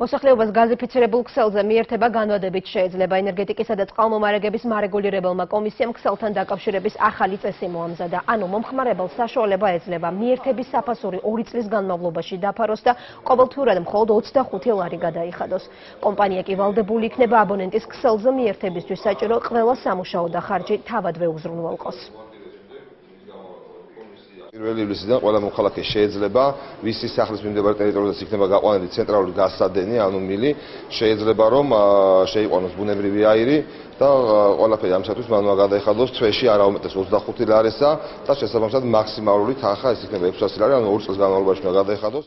მოსახლეობას გაზიფიცირებულ ქსელზე მიერთება განვადებით შეიძლება ენერგეტიკისა და წყალმომარაგების მარეგულირებელმა კომისიამ ქსელთან დაკავშირების ახალი წესი მოამზადა. ანუ მომხმარებელს საშუალება ეძლევა მიერთების საფასური 2 წლის განმავლობაში დაფაროს და ყოველთვიურად მხოლოდ 25 ლარი გადაიხადოს. კომპანია კი ვალდებული იქნება აბონენტის ქსელზე მიერთებისთვის საჭირო ყველა სამუშაო და ხარჯი თავადვე უზრუნველყოს. პირველი ივლისიდან ყველა მოქალაქე შეიძლება ვისი სახლის მიმდებარე ტერიტორიაზე იქნება გაყვანილი ცენტრალური გასადენი ანუ მილი შეიძლება რომ შეიყვანოს ბუნებრივი აირი და ყველაფერი ამისათვის მანუა გადაიხადოს თვეში არაუმეტეს 25 ლარისა და შესაბამისად მაქსიმალური თანხა ეს იქნება 600 ლარი ანუ 2 წელს განმავლობაში უნდა გადაიხადოს